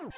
you